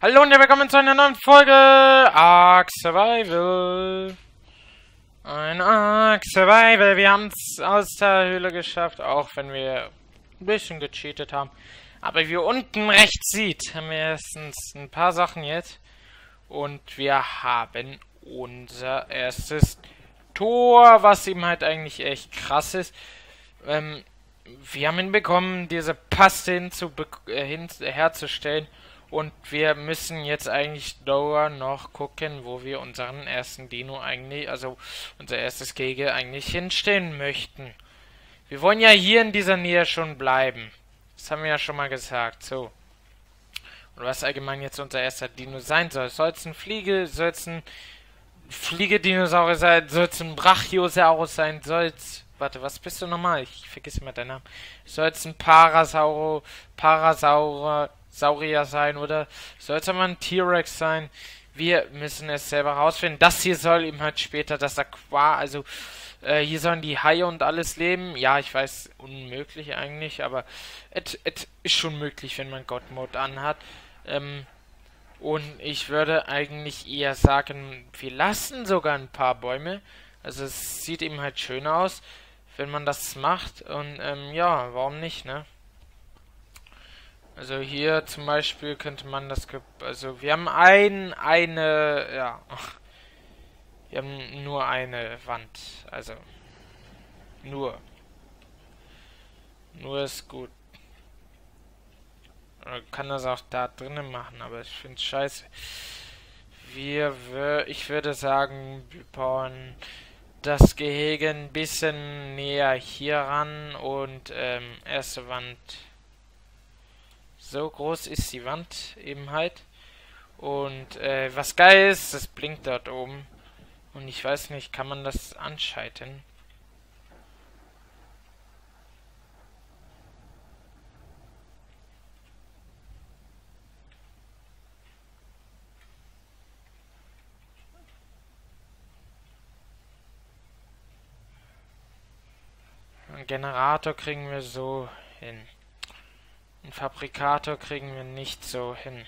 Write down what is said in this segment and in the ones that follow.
Hallo und willkommen zu einer neuen Folge Ark Survival. Ein Ark Survival. Wir haben es aus der Höhle geschafft, auch wenn wir ein bisschen gecheatet haben. Aber wie ihr unten rechts sieht, haben wir erstens ein paar Sachen jetzt. Und wir haben unser erstes Tor, was ihm halt eigentlich echt krass ist. Ähm, wir haben ihn bekommen, diese Paste hinzu, äh, hin, herzustellen. Und wir müssen jetzt eigentlich dauer noch gucken, wo wir unseren ersten Dino eigentlich, also unser erstes Gege eigentlich hinstellen möchten. Wir wollen ja hier in dieser Nähe schon bleiben. Das haben wir ja schon mal gesagt. So. Und was allgemein jetzt unser erster Dino sein soll. Soll es ein Fliege, soll es ein Fliegedinosaurier sein, soll es ein Brachiosaurus sein, soll es Warte, was bist du nochmal? Ich vergesse immer deinen Namen. Soll es ein Parasauro, Parasaurier sein oder soll es aber ein T-Rex sein? Wir müssen es selber rausfinden. Das hier soll eben halt später das Aqua, also äh, hier sollen die Haie und alles leben. Ja, ich weiß, unmöglich eigentlich, aber es ist schon möglich, wenn man God-Mode anhat. Ähm, und ich würde eigentlich eher sagen, wir lassen sogar ein paar Bäume. Also es sieht eben halt schön aus wenn man das macht. Und ähm, ja, warum nicht, ne? Also hier zum Beispiel könnte man das... Also wir haben ein, eine... Ja. Wir haben nur eine Wand. Also... Nur. Nur ist gut. Man kann das auch da drinnen machen, aber ich finde scheiße. Wir, ich würde sagen, wir bauen das Gehege ein bisschen näher hier ran und ähm, erste Wand. So groß ist die Wand eben halt. Und äh, was geil ist, das blinkt dort oben. Und ich weiß nicht, kann man das anschalten? Generator kriegen wir so hin. Ein Fabrikator kriegen wir nicht so hin.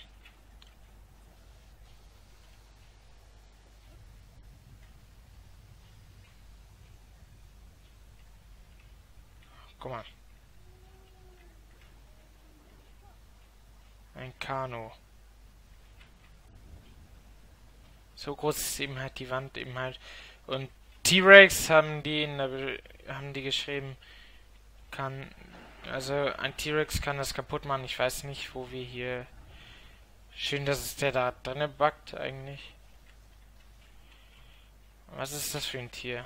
Guck mal. Ein Kanu. So groß ist eben halt die Wand eben halt. Und T-Rex haben die in der haben die geschrieben, kann, also ein T-Rex kann das kaputt machen. Ich weiß nicht, wo wir hier... Schön, dass es der da drinne backt eigentlich. Was ist das für ein Tier?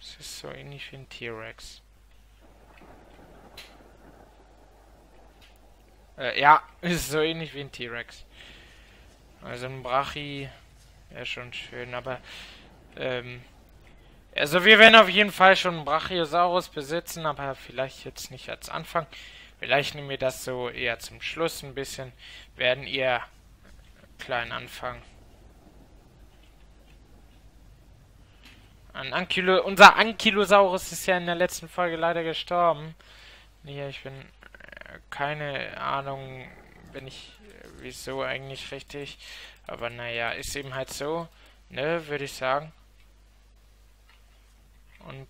Es ist so ähnlich wie ein T-Rex. Äh, ja, ist so ähnlich wie ein T-Rex. Also ein Brachi wäre schon schön, aber ähm, also wir werden auf jeden Fall schon Brachiosaurus besitzen, aber vielleicht jetzt nicht als Anfang. Vielleicht nehmen wir das so eher zum Schluss ein bisschen. Werden eher klein anfangen. Ein Ankylo unser Ankylosaurus ist ja in der letzten Folge leider gestorben. Nee, ich bin äh, keine Ahnung, bin ich äh, wieso eigentlich richtig. Aber naja, ist eben halt so, ne, würde ich sagen. Und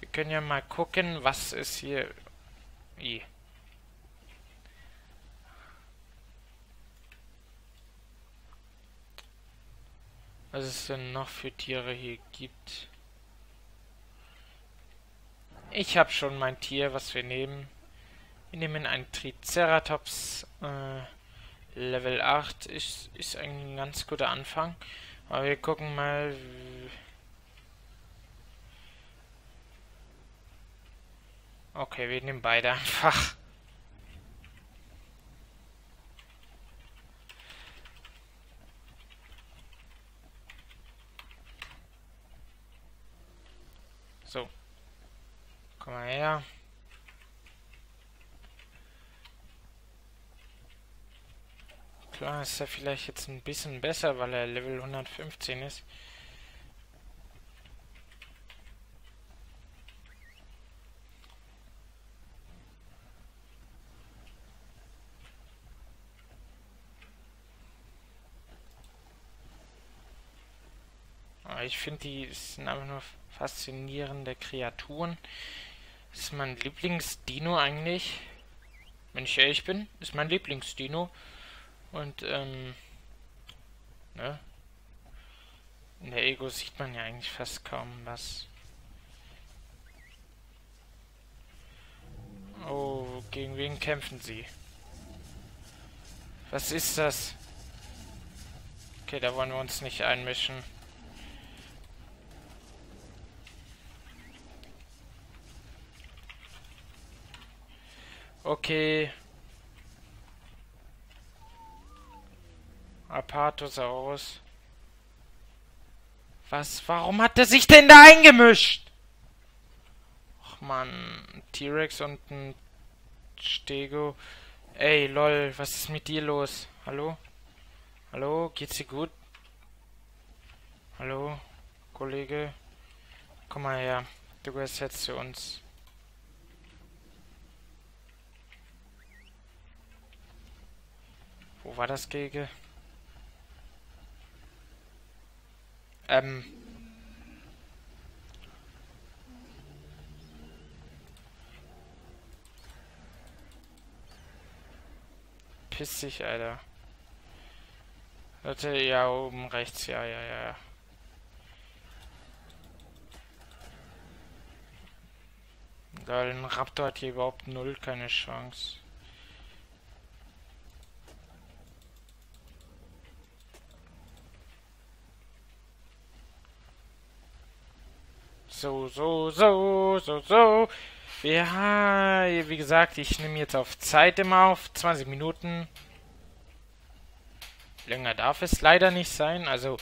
wir können ja mal gucken, was ist hier... I. Was es denn noch für Tiere hier gibt. Ich habe schon mein Tier, was wir nehmen. Wir nehmen ein Triceratops äh, Level 8. Ist, ist ein ganz guter Anfang. Aber wir gucken mal, Okay, wir nehmen beide einfach. So. Komm mal her. Klar ist er vielleicht jetzt ein bisschen besser, weil er Level 115 ist. Ich finde, die sind einfach nur faszinierende Kreaturen. Das ist mein Lieblingsdino eigentlich. Wenn ich ehrlich bin, ist mein Lieblingsdino. Und, ähm, ne? In der Ego sieht man ja eigentlich fast kaum was. Oh, gegen wen kämpfen sie? Was ist das? Okay, da wollen wir uns nicht einmischen. Okay. Apatosaurus. Was? Warum hat er sich denn da eingemischt? Ach man, T-Rex und ein Stego. Ey, lol, was ist mit dir los? Hallo? Hallo, geht's dir gut? Hallo, Kollege? Komm mal her, du gehörst jetzt zu uns. Wo war das Gege? Ähm. Pissig, Alter. Warte, ja, oben rechts, ja, ja, ja. Weil ein Raptor hat hier überhaupt null keine Chance. So, so, so, so, so. Ja, wie gesagt, ich nehme jetzt auf Zeit immer auf. 20 Minuten. Länger darf es leider nicht sein. Also,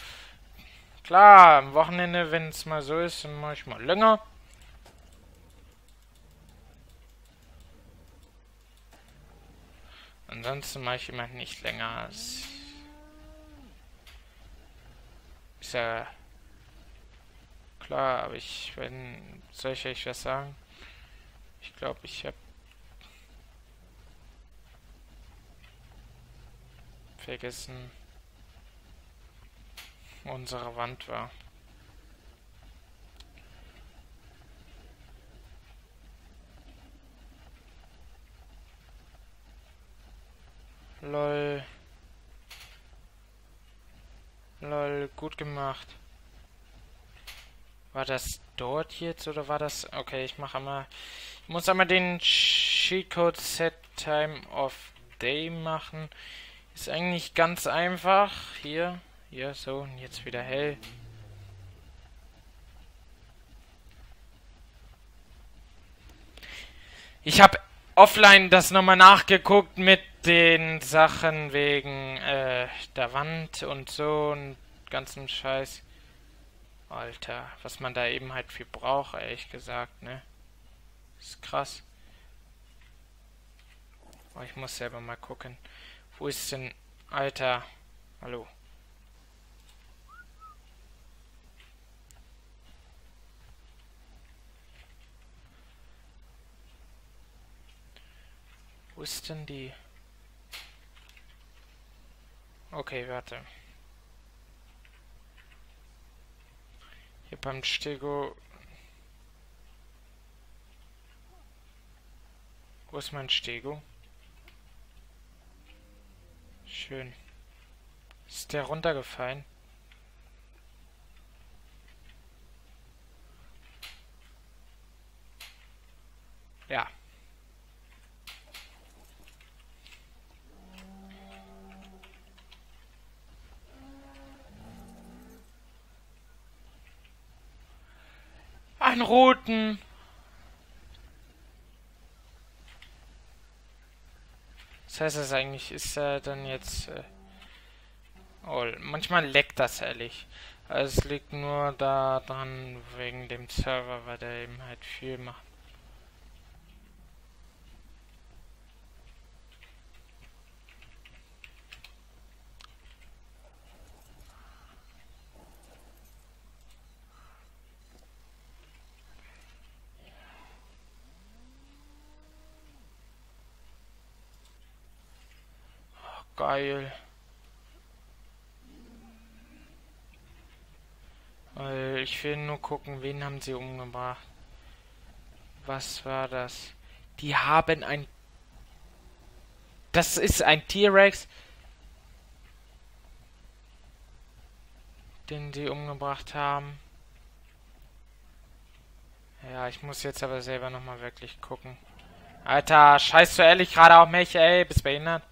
klar, am Wochenende, wenn es mal so ist, mache ich mal länger. Ansonsten mache ich immer nicht länger. Ist ja klar, aber ich, wenn, soll ich was sagen? Ich glaube, ich habe vergessen, unsere Wand war. Lol. Lol, gut gemacht. War das dort jetzt oder war das... Okay, ich mache einmal... Ich muss einmal den Cheatcode Set Time of Day machen. Ist eigentlich ganz einfach. Hier, hier, so, und jetzt wieder hell. Ich habe offline das nochmal nachgeguckt mit den Sachen wegen äh, der Wand und so und ganzen Scheiß. Alter, was man da eben halt viel braucht, ehrlich gesagt, ne? ist krass. Oh, ich muss selber mal gucken. Wo ist denn... Alter. Hallo. Wo ist denn die... Okay, warte. Hier beim Stego. Wo ist mein Stego? Schön. Ist der runtergefallen? Ja. Einen roten. Das heißt es eigentlich, ist er dann jetzt... Äh oh, manchmal leckt das ehrlich. Also es liegt nur daran, wegen dem Server, weil der eben halt viel macht. Geil. Weil ich will nur gucken, wen haben sie umgebracht. Was war das? Die haben ein... Das ist ein T-Rex. Den sie umgebracht haben. Ja, ich muss jetzt aber selber nochmal wirklich gucken. Alter, scheiß du ehrlich gerade auf mich, ey, bist behindert?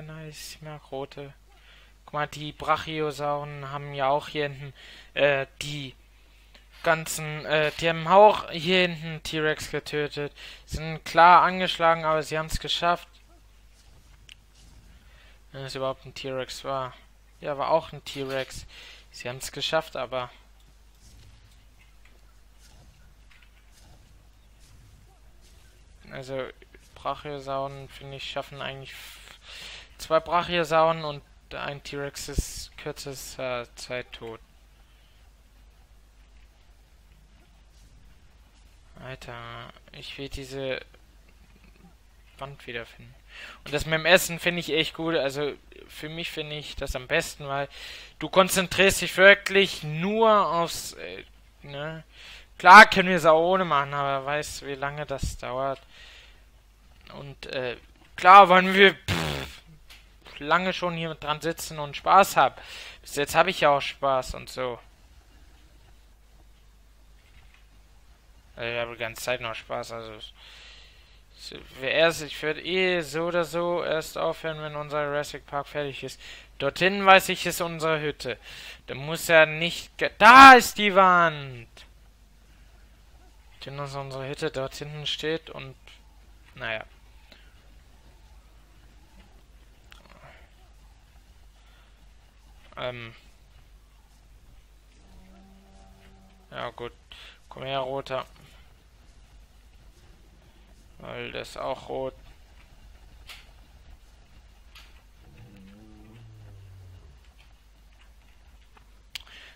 Ja, nice, ich mag rote. Guck mal, die Brachiosauren haben ja auch hier hinten, äh, die ganzen, äh, die haben auch hier hinten T-Rex getötet. Sind klar angeschlagen, aber sie haben es geschafft. Wenn es überhaupt ein T-Rex war. Ja, war auch ein T-Rex. Sie haben es geschafft, aber... Also, Brachiosauen, finde ich, schaffen eigentlich... Zwei Brachiosauen und ein T-Rex ist kürzester Zeit tot. Alter, ich will diese Band wiederfinden. Und das mit dem Essen finde ich echt gut. Also für mich finde ich das am besten, weil du konzentrierst dich wirklich nur aufs. Äh, ne? Klar können wir es auch ohne machen, aber weißt wie lange das dauert. Und äh, klar wollen wir pff, lange schon hier dran sitzen und Spaß haben. Bis jetzt habe ich ja auch Spaß und so. Also ich habe die ganze Zeit noch Spaß, also erst, ich werde eh so oder so erst aufhören, wenn unser Jurassic Park fertig ist. Dorthin weiß ich, ist unsere Hütte. Da muss er nicht... Da ist die Wand! Denn unsere Hütte dort hinten steht und... Naja. Ähm... Ja gut. Komm her, Roter. Weil das auch rot.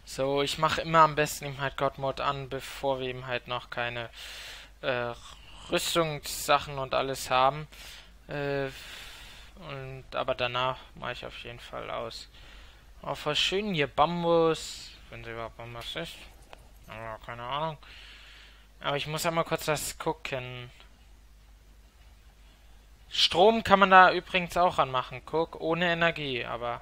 So, ich mache immer am besten ihm halt God Mode an, bevor wir ihm halt noch keine äh, Rüstungssachen und alles haben. Äh, und aber danach mache ich auf jeden Fall aus. Auch voll schön hier Bambus, wenn sie überhaupt Bambus ist. Aber keine Ahnung. Aber ich muss einmal kurz das gucken. Strom kann man da übrigens auch anmachen, guck, ohne Energie, aber...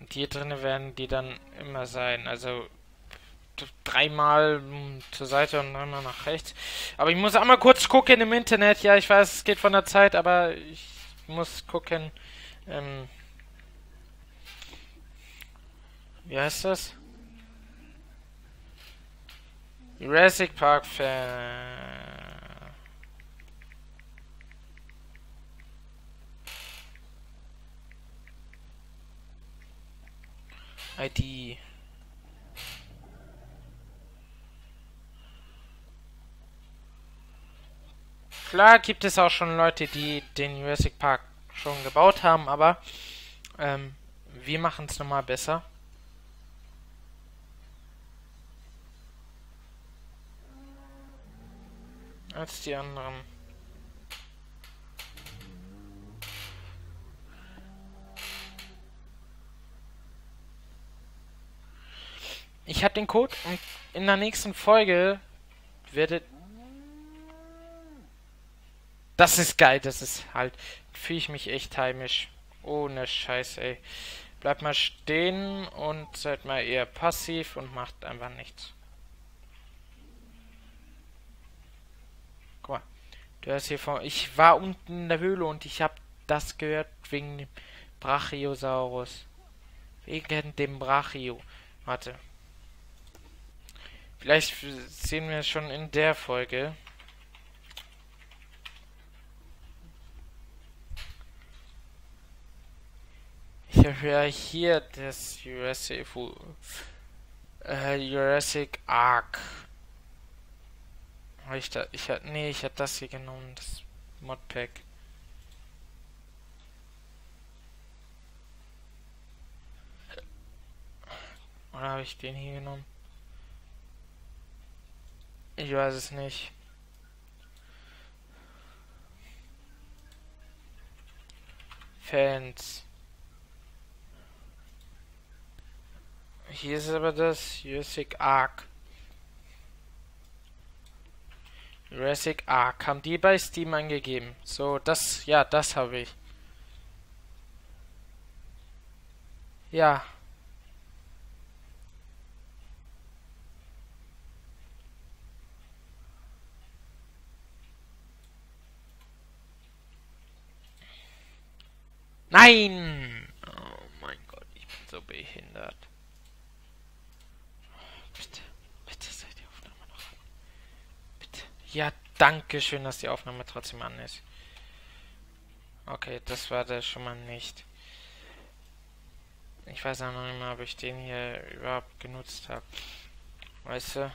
Und hier drinnen werden die dann immer sein, also dreimal zur Seite und dreimal nach rechts. Aber ich muss einmal kurz gucken im Internet. Ja, ich weiß, es geht von der Zeit, aber ich muss gucken. Ähm, wie heißt das? Jurassic Park Fan. ID. Klar gibt es auch schon Leute, die den Jurassic Park schon gebaut haben, aber ähm, wir machen es nochmal besser. als die anderen. Ich habe den Code und in der nächsten Folge werdet... Das ist geil, das ist halt... Fühle ich mich echt heimisch. Ohne Scheiß, ey. Bleibt mal stehen und seid mal eher passiv und macht einfach nichts. Du hast hier vor. Ich war unten in der Höhle und ich habe das gehört wegen dem Brachiosaurus. Wegen dem Brachio. Warte. Vielleicht sehen wir es schon in der Folge. Höre hier das Jurassic, äh, Jurassic Ark. Habe ich da. Ich hatte. Nee, ich hatte das hier genommen, das Modpack. Oder habe ich den hier genommen? Ich weiß es nicht. Fans. Hier ist aber das Jurassic Ark. Jurassic Ark. Haben die bei Steam angegeben. So, das, ja, das habe ich. Ja. Nein! Oh mein Gott, ich bin so behindert. Bitte, bitte seid die Aufnahme noch an. Bitte. Ja, danke schön, dass die Aufnahme trotzdem an ist. Okay, das war das schon mal nicht. Ich weiß auch noch nicht mal, ob ich den hier überhaupt genutzt habe. Weißt du?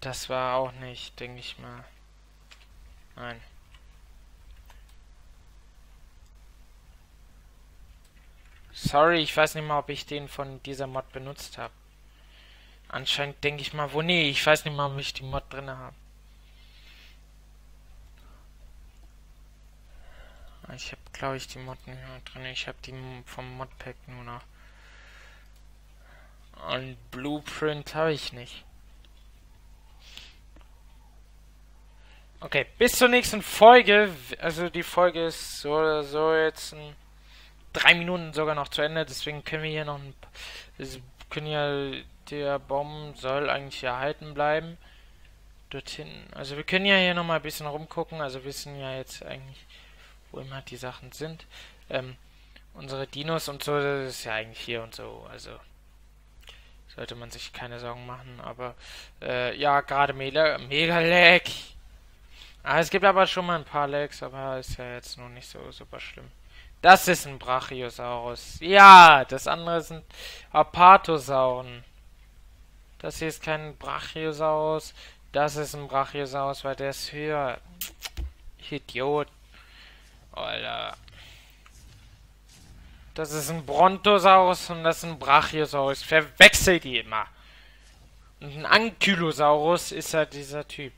Das war auch nicht, denke ich mal. Nein. Sorry, ich weiß nicht mal, ob ich den von dieser Mod benutzt habe. Anscheinend denke ich mal, wo nee, ich weiß nicht mal, ob ich die Mod drin habe. Ich habe, glaube ich, die Mod nicht mehr drin. Ich habe die vom Modpack nur noch. Und Blueprint habe ich nicht. Okay, bis zur nächsten Folge. Also die Folge ist so oder so jetzt ein drei Minuten sogar noch zu Ende, deswegen können wir hier noch ein, können ja, der Baum soll eigentlich erhalten bleiben. Dorthin, also wir können ja hier noch mal ein bisschen rumgucken, also wissen ja jetzt eigentlich, wo immer die Sachen sind. Ähm, unsere Dinos und so, das ist ja eigentlich hier und so, also sollte man sich keine Sorgen machen, aber äh, ja, gerade mega, mega lag. Ah, es gibt aber schon mal ein paar Lags, aber ist ja jetzt noch nicht so super schlimm. Das ist ein Brachiosaurus. Ja, das andere sind Apatosauren. Das hier ist kein Brachiosaurus. Das ist ein Brachiosaurus, weil der ist höher. Idiot. Alter. Das ist ein Brontosaurus und das ist ein Brachiosaurus. Verwechselt die immer. Und ein Ankylosaurus ist ja dieser Typ.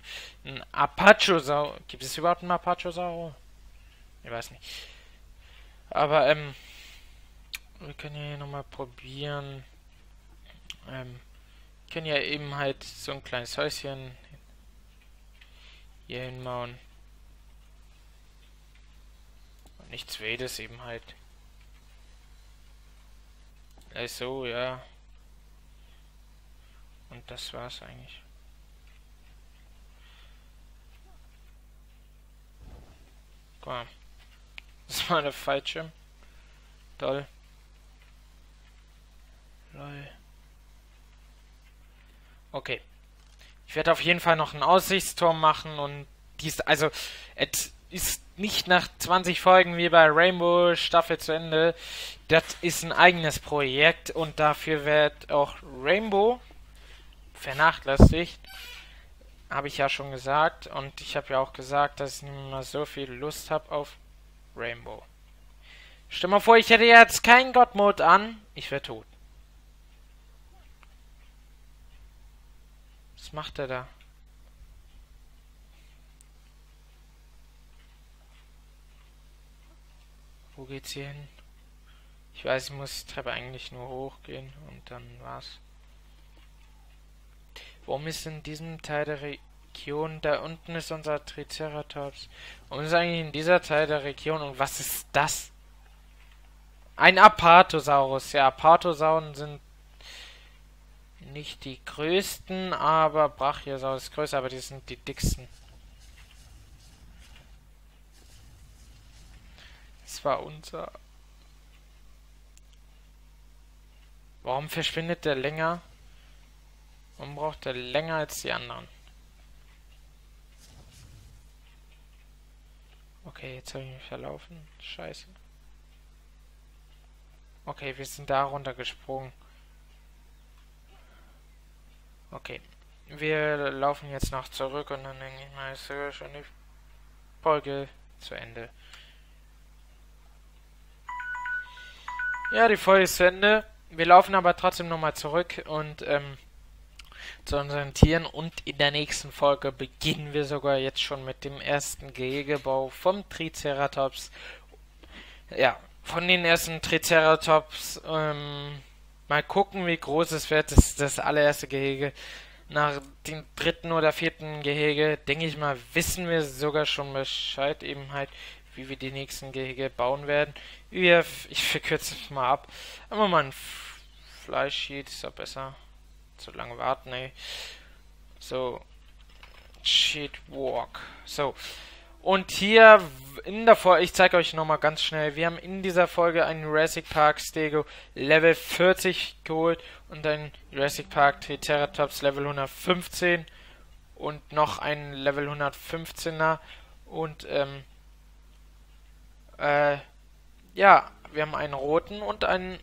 Ein Apachosaurus. Gibt es überhaupt einen Apachosaurus? Ich weiß nicht. Aber, ähm, wir können hier nochmal probieren. Ähm, können ja eben halt so ein kleines Häuschen hier hinbauen. Und nichts Wildes eben halt. Also, ja. Und das war's eigentlich. Guck mal. Das war eine falsche. Toll. Lol. Okay. Ich werde auf jeden Fall noch einen Aussichtsturm machen und dies, also, es ist nicht nach 20 Folgen wie bei Rainbow Staffel zu Ende. Das ist ein eigenes Projekt und dafür wird auch Rainbow vernachlässigt. Habe ich ja schon gesagt und ich habe ja auch gesagt, dass ich nicht mehr so viel Lust habe auf Rainbow. Stell mal vor, ich hätte jetzt keinen God-Mode an. Ich wäre tot. Macht er da? Wo geht's hier hin? Ich weiß, ich muss die Treppe eigentlich nur hochgehen und dann war's. Warum ist in diesem Teil der Re Region. Da unten ist unser Triceratops. Und ist eigentlich in dieser Teil der Region. Und was ist das? Ein Apatosaurus. Ja, Apatosauren sind nicht die größten, aber Brachiosaurus ist größer, aber die sind die dicksten. Das war unser... Warum verschwindet der länger? Warum braucht der länger als die anderen? Okay, jetzt habe ich mich verlaufen. Scheiße. Okay, wir sind da runtergesprungen. Okay. Wir laufen jetzt noch zurück und dann denke ich mal, ist sogar schon die Folge zu Ende. Ja, die Folge ist zu Ende. Wir laufen aber trotzdem nochmal zurück und ähm, zu unseren Tieren und in der nächsten Folge beginnen wir sogar jetzt schon mit dem ersten Gehegebau vom Triceratops. Ja, von den ersten Triceratops. Ähm, mal gucken, wie groß es wird. Das ist das allererste Gehege. Nach dem dritten oder vierten Gehege, denke ich mal, wissen wir sogar schon Bescheid, eben halt, wie wir die nächsten Gehege bauen werden. Wir, ich verkürze es mal ab. Aber mal ein Fleischsheet ist ja besser. Zu lange warten, ey. So. Sheet Walk. So. Und hier in der Folge, ich zeige euch nochmal ganz schnell, wir haben in dieser Folge einen Jurassic Park Stego Level 40 geholt und einen Jurassic Park Triceratops Level 115 und noch einen Level 115er und ähm, äh, ja, wir haben einen roten und einen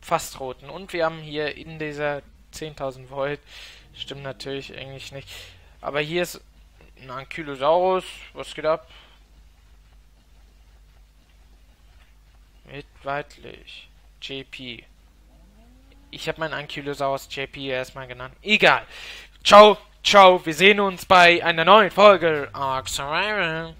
fast roten. Und wir haben hier in dieser 10.000 Volt, stimmt natürlich eigentlich nicht, aber hier ist ein Ankylosaurus, was geht ab? Mit weitlich. JP. Ich habe meinen Ankylosaurus JP erstmal genannt. Egal. Ciao, ciao. Wir sehen uns bei einer neuen Folge Ark Survival.